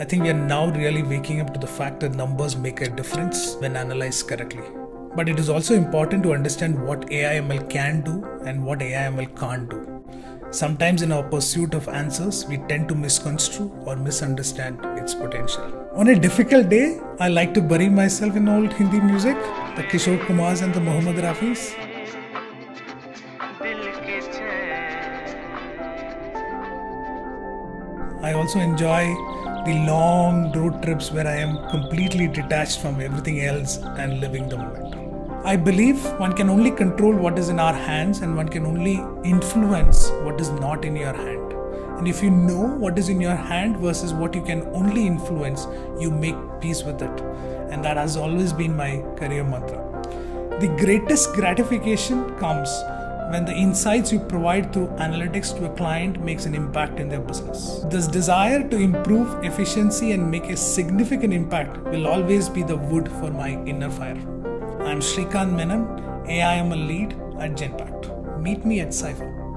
I think we are now really waking up to the fact that numbers make a difference when analyzed correctly. But it is also important to understand what AIML can do and what AIML can't do. Sometimes, in our pursuit of answers, we tend to misconstrue or misunderstand its potential. On a difficult day, I like to bury myself in old Hindi music, the Kishore Kumars and the Mohammad Rafis. I also enjoy the long road trips where I am completely detached from everything else and living the moment. I believe one can only control what is in our hands and one can only influence what is not in your hand. And if you know what is in your hand versus what you can only influence, you make peace with it. And that has always been my career mantra. The greatest gratification comes when the insights you provide through analytics to a client makes an impact in their business. This desire to improve efficiency and make a significant impact will always be the wood for my inner fire. I'm Sreekanth Menon, AIML lead at Genpact. Meet me at Cypher.